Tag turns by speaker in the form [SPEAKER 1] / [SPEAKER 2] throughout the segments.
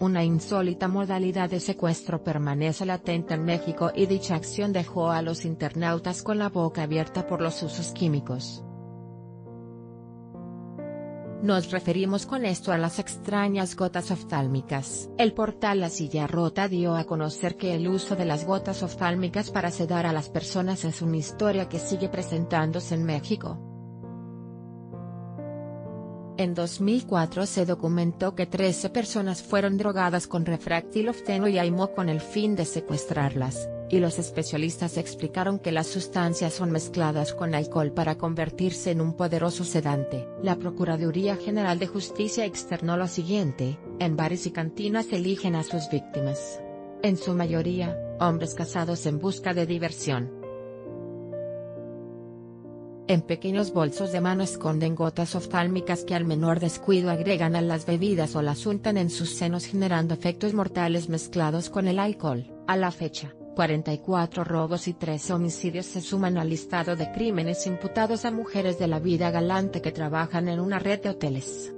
[SPEAKER 1] Una insólita modalidad de secuestro permanece latente en México y dicha acción dejó a los internautas con la boca abierta por los usos químicos. Nos referimos con esto a las extrañas gotas oftálmicas. El portal La Silla Rota dio a conocer que el uso de las gotas oftálmicas para sedar a las personas es una historia que sigue presentándose en México. En 2004 se documentó que 13 personas fueron drogadas con refractilofteno y AIMO con el fin de secuestrarlas, y los especialistas explicaron que las sustancias son mezcladas con alcohol para convertirse en un poderoso sedante. La Procuraduría General de Justicia externó lo siguiente, en bares y cantinas eligen a sus víctimas. En su mayoría, hombres casados en busca de diversión. En pequeños bolsos de mano esconden gotas oftálmicas que al menor descuido agregan a las bebidas o las untan en sus senos generando efectos mortales mezclados con el alcohol. A la fecha, 44 robos y 13 homicidios se suman al listado de crímenes imputados a mujeres de la vida galante que trabajan en una red de hoteles.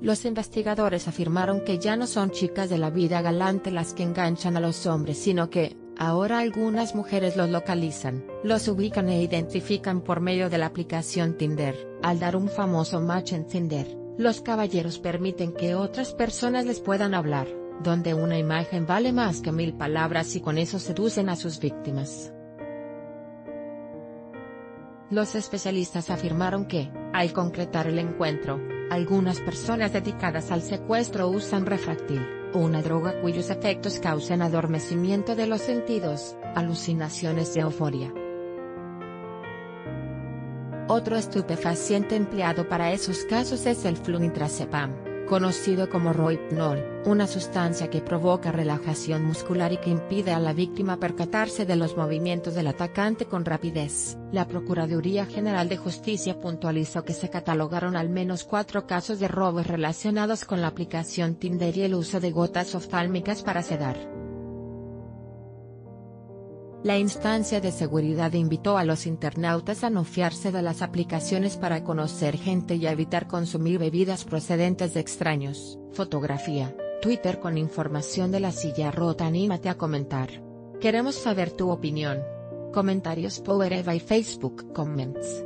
[SPEAKER 1] Los investigadores afirmaron que ya no son chicas de la vida galante las que enganchan a los hombres sino que, Ahora algunas mujeres los localizan, los ubican e identifican por medio de la aplicación Tinder. Al dar un famoso match en Tinder, los caballeros permiten que otras personas les puedan hablar, donde una imagen vale más que mil palabras y con eso seducen a sus víctimas. Los especialistas afirmaron que, al concretar el encuentro, algunas personas dedicadas al secuestro usan refractil una droga cuyos efectos causan adormecimiento de los sentidos, alucinaciones y euforia. Otro estupefaciente empleado para esos casos es el flunitrazepam, conocido como rohypnol, una sustancia que provoca relajación muscular y que impide a la víctima percatarse de los movimientos del atacante con rapidez. La Procuraduría General de Justicia puntualizó que se catalogaron al menos cuatro casos de robos relacionados con la aplicación Tinder y el uso de gotas oftálmicas para sedar. La instancia de seguridad invitó a los internautas a no fiarse de las aplicaciones para conocer gente y a evitar consumir bebidas procedentes de extraños. Fotografía, Twitter con información de la silla rota anímate a comentar. Queremos saber tu opinión. Comentarios Power Eva y Facebook Comments.